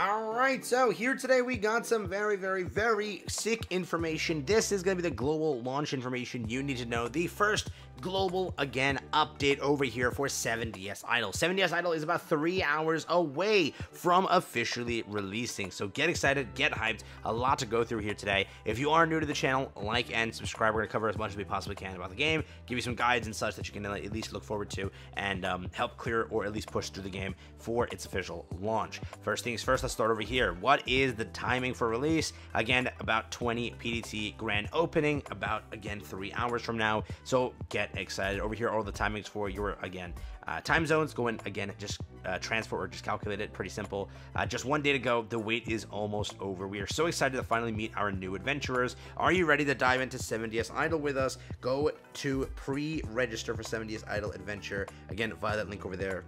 All right, so here today we got some very, very, very sick information. This is going to be the global launch information you need to know. The first global, again, update over here for 7DS Idle. 7DS Idle is about three hours away from officially releasing, so get excited, get hyped. A lot to go through here today. If you are new to the channel, like and subscribe. We're going to cover as much as we possibly can about the game, give you some guides and such that you can at least look forward to, and um, help clear or at least push through the game for its official launch. First things first, let's start over here. What is the timing for release? Again, about 20 PDT grand opening, about, again, three hours from now, so get excited. Over here, all the timings for your, again, uh, time zones. Going, again, just uh, transfer or just calculate it. Pretty simple. Uh, just one day to go. The wait is almost over. We are so excited to finally meet our new adventurers. Are you ready to dive into 7DS Idle with us? Go to pre-register for 7DS Idle Adventure. Again, via that link over there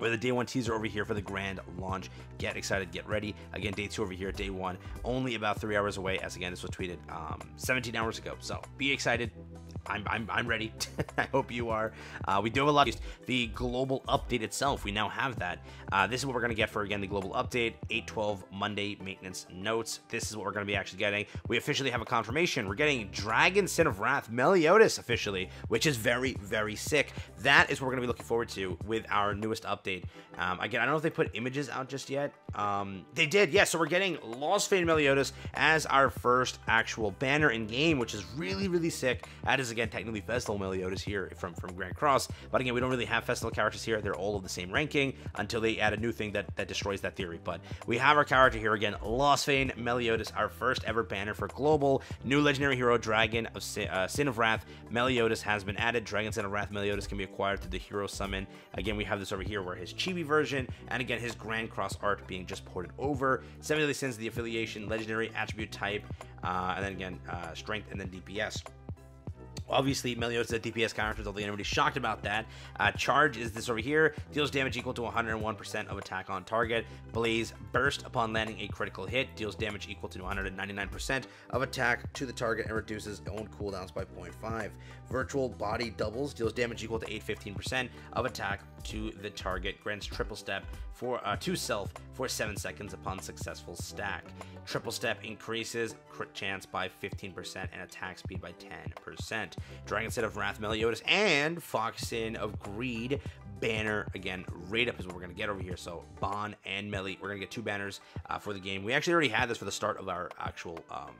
with a day one teaser over here for the grand launch. Get excited, get ready. Again, day two over here, day one, only about three hours away. As again, this was tweeted um, 17 hours ago. So be excited. I'm, I'm, I'm ready. I hope you are. Uh, we do have a lot. of The global update itself, we now have that. Uh, this is what we're going to get for, again, the global update 812 Monday maintenance notes. This is what we're going to be actually getting. We officially have a confirmation. We're getting Dragon Sin of Wrath Meliodas officially, which is very, very sick. That is what we're going to be looking forward to with our newest update. Um, again, I don't know if they put images out just yet. Um, they did, yes. Yeah, so we're getting Lostvayne Meliodas as our first actual banner in game, which is really, really sick. That is, again, technically Festival Meliodas here from, from Grand Cross. But again, we don't really have Festival characters here. They're all of the same ranking until they add a new thing that, that destroys that theory. But we have our character here again, Lostvayne Meliodas, our first ever banner for Global. New legendary hero, Dragon of Sin, uh, Sin of Wrath Meliodas has been added. Dragon Sin of Wrath Meliodas can be acquired through the hero summon. Again, we have this over here where his chibi version, and again, his Grand Cross art being just ported over. Seven Deadly Sins, the affiliation, legendary attribute type, uh, and then again, uh, strength, and then DPS. Obviously, Meliodas is a DPS character, don't think anybody's shocked about that. Uh, charge is this over here, deals damage equal to 101% of attack on target. Blaze Burst upon landing a critical hit, deals damage equal to 199% of attack to the target and reduces own cooldowns by 0.5. Virtual Body Doubles deals damage equal to 815% of attack to the target, grants triple step for uh, to self for 7 seconds upon successful stack. Triple step increases crit chance by 15% and attack speed by 10%. Dragon Sin of Wrath Meliodas and Fox-Sin of Greed. Banner again rate up is what we're to get over here. So Ban and Melly we're to get two banners uh, for the game. We actually already had this for the start of our actual um,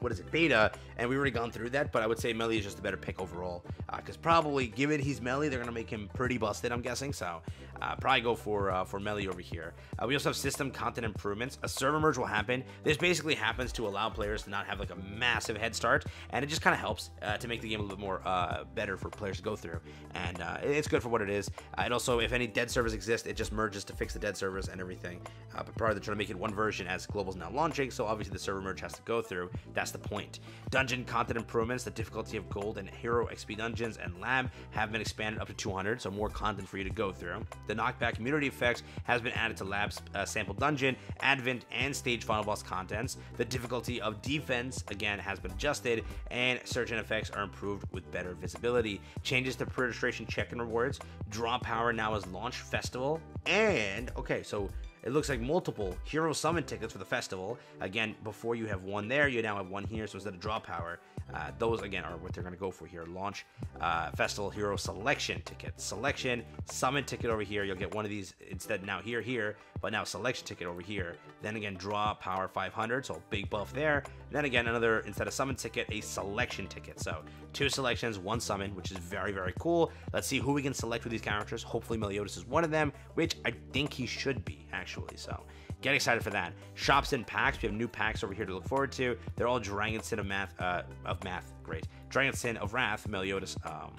what is it beta and we've already gone through that but i would say melly is just a better pick overall because uh, probably given he's melly they're gonna make him pretty busted i'm guessing so uh, probably go for uh, for melly over here. Uh, we also have system content improvements. A server merge will happen. This basically happens to allow players to not have like a massive head start and it just kind of helps uh, to make the game a little bit more uh, better for players to go through and it's good for what it is. And also if any dead servers exist it just merges to fix the dead servers and everything but probably they're trying to make it one version as global's now launching so obviously the server merge has to go through. That's that's the point. Dungeon content improvements, the difficulty of gold and hero XP dungeons and lab have been expanded up to 200, so more content for you to go through. The knockback community effects has been added to lab's uh, sample dungeon, advent, and stage final boss contents. The difficulty of defense, again, has been adjusted, and certain effects are improved with better visibility. Changes to registration check-in rewards. Draw power now is launch festival, and, okay, so it looks like multiple Hero Summon tickets for the festival. Again, before you have one there, you now have one here. So instead of draw power, uh, those again are what they're going to go for here. Launch uh, Festival Hero Selection ticket. Selection Summon ticket over here. You'll get one of these instead now here, here, but now Selection ticket over here. Then again, draw Power 500, so big buff there. Then again, another instead of Summon ticket, a Selection ticket. So two selections, one summon, which is very very cool. Let's see who we can select with these characters. Hopefully Meliodas is one of them, which I think he should be actually. So Get excited for that. Shops and packs. We have new packs over here to look forward to. They're all Dragon Sin of Math. Uh, of Math. Great. Dragon Sin of Wrath. Meliodas. Um,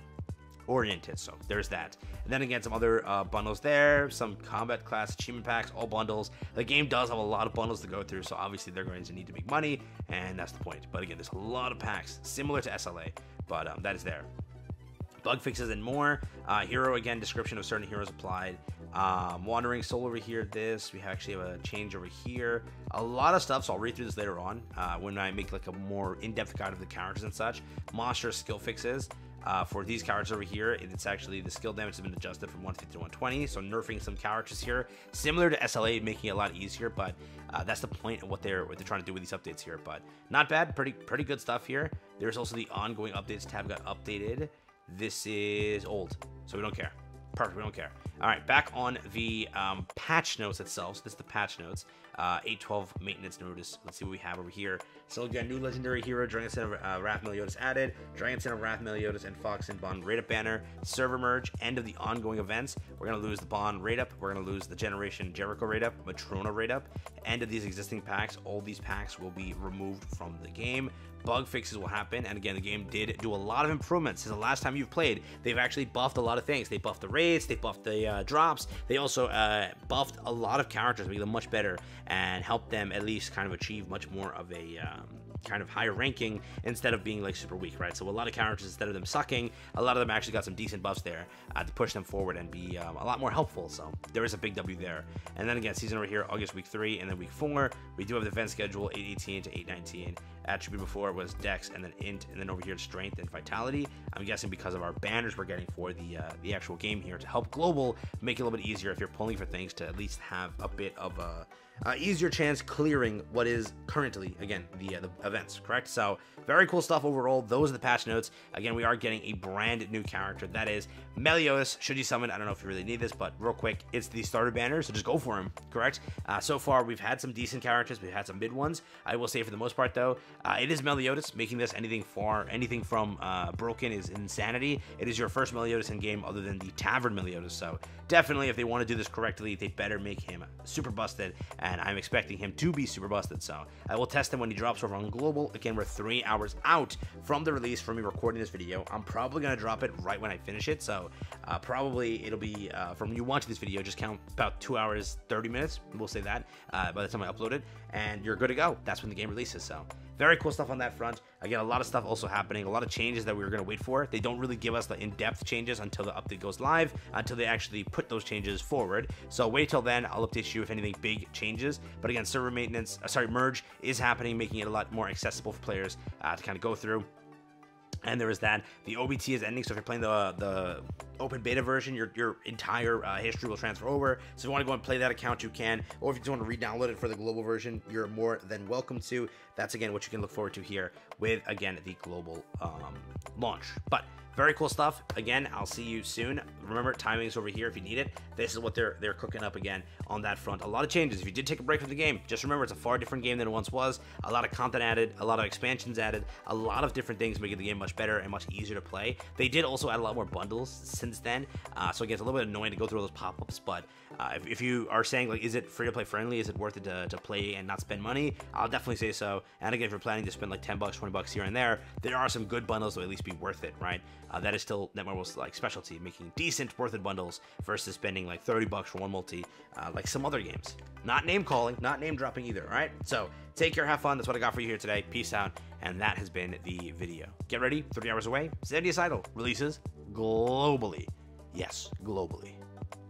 oriented. So there's that. And then again, some other uh, bundles there, some combat class achievement packs, all bundles. The game does have a lot of bundles to go through, so obviously they're going to need to make money, and that's the point. But again, there's a lot of packs similar to SLA, but um, that is there. Bug fixes and more. Uh, hero again, description of certain heroes applied. Um, Wandering Soul over here, this. We actually have a change over here. A lot of stuff, so I'll read through this later on uh, when I make like a more in-depth guide of the characters and such. Monster skill fixes. Uh, for these characters over here, it's actually the skill damage has been adjusted from 150 to 120, so nerfing some characters here, similar to SLA, making it a lot easier. But uh, that's the point of what they're what they're trying to do with these updates here. But not bad, pretty pretty good stuff here. There's also the ongoing updates tab got updated. This is old, so we don't care. Perfect, we don't care. All right, back on the um, patch notes itself. So this is the patch notes. Uh, 812 maintenance notice. Let's see what we have over here. So again, new legendary hero, Dragon Center uh, Wrath Meliodas added. Dragon Center Wrath Meliodas and Fox and Ban rate up banner. Server merge, end of the ongoing events. We're going to lose the Ban rate up. We're going to lose the Generation Jericho rate up, Matrona rate up. End of these existing packs. All these packs will be removed from the game bug fixes will happen. And again, the game did do a lot of improvements since the last time you've played. They've actually buffed a lot of things. They buffed the raids, they buffed the uh, drops. They also uh, buffed a lot of characters, make them much better, and help them at least kind of achieve much more of a um, kind of higher ranking instead of being like super weak, right? So a lot of characters, instead of them sucking, a lot of them actually got some decent buffs there uh, to push them forward and be um, a lot more helpful. So there is a big W there. And then again, season over here, August week three, and then week four, we do have the event schedule 818 to 819. Attribute before was Dex, and then Int, and then over here Strength and Vitality. I'm guessing because of our banners we're getting for the uh, the actual game here to help global make it a little bit easier if you're pulling for things to at least have a bit of a uh, easier chance clearing what is currently again the uh, the events correct? So very cool stuff overall. Those are the patch notes. Again we are getting a brand new character. That is Meliodas. Should you summon I don't know if you really need this but real quick it's the starter banner so just go for him correct? Uh, so far we've had some decent characters. We've had some mid ones. I will say for the most part though uh, it is Meliodas making this anything far anything from uh, broken is insanity. It is your first Meliodas in game other than the Tavern Meliodas. So definitely if they want to do this correctly they better make him super busted and I'm expecting him to be super busted. So I will test him when he drops over on Global. Again, we're three hours out from the release for me recording this video. I'm probably to drop it right when I finish it. So uh, probably it'll be, uh, from you watching this video, just count about two hours, 30 minutes. We'll say that uh, by the time I upload it. And you're good to go. That's when the game releases. So very cool stuff on that front. Again, a lot of stuff also happening, a lot of changes that we were going to wait for. They don't really give us the in-depth changes until the update goes live, until they actually put those changes forward. So wait till then. I'll update you if anything big changes. But again, server maintenance, uh, sorry, merge is happening, making it a lot more accessible for players uh, to kind of go through. And there is that. The OBT is ending, so if you're playing the the open beta version, your your entire uh, history will transfer over. So if you want to go and play that account, you can. Or if you just want to re-download it for the global version, you're more than welcome to. That's again what you can look forward to here with again the global um, launch. But very cool stuff. Again, I'll see you soon. Remember, timing's over here if you need it. This is what they're they're cooking up again on that front. A lot of changes. If you did take a break from the game, just remember it's a far different game than it once was. A lot of content added, a lot of expansions added, a lot of different things making the game much better and much easier to play. They did also add a lot more bundles since then, uh, so again, it's a little bit annoying to go through all those pop-ups. But uh, if, if, you are saying like, is it free to play friendly? Is it worth it to, to play and not spend money? I'll definitely say so. And again, if you're planning to spend like 10 bucks, 20 bucks here and there, there are some good bundles that will at least be worth it, right? Uh, that is still Netmarble's like specialty, making decent worth it bundles versus spending like 30 bucks for one multi, uh, like some other games. Not name calling, not name dropping either, all right? So take care, have fun. That's what I got for you here today. Peace out. And that has been the video. Get ready, 30 hours away. 7DS Idle releases globally. Yes, globally.